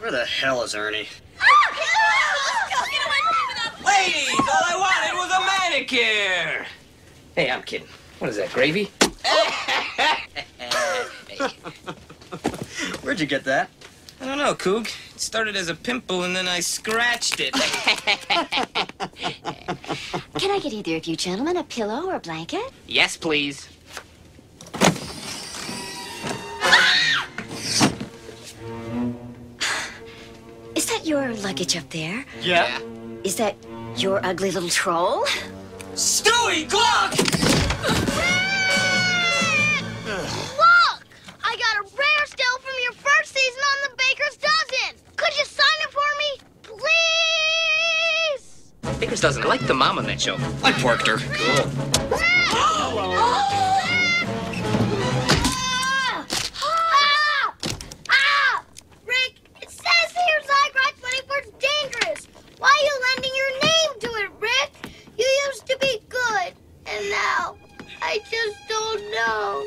Where the hell is Ernie? Ladies, all I wanted was a manicure. Hey, I'm kidding. What is that, gravy? Where'd you get that? I don't know, Coog. It started as a pimple and then I scratched it. Can I get either of you gentlemen a pillow or a blanket? yes, please. Your luggage up there? Yeah. Is that your ugly little troll? Stuey, Glock! Look! I got a rare still from your first season on the Baker's Dozen. Could you sign it for me, please? Baker's doesn't like the mom on that show. I porked her. Ah! I just don't know.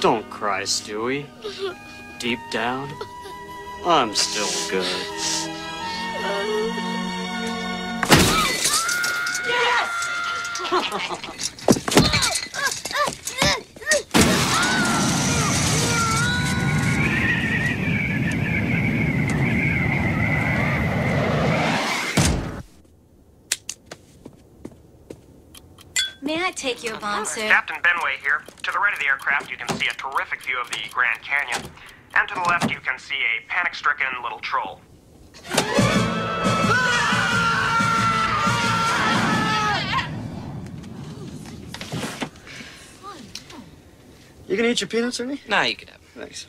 Don't cry, Stuey. Deep down, I'm still good. May I take your bond, sir? Captain Benway here. To the right of the aircraft, you can see a terrific view of the Grand Canyon. And to the left, you can see a panic stricken little troll. You gonna eat your peanuts, Ernie? Nah, you can have. them. Thanks.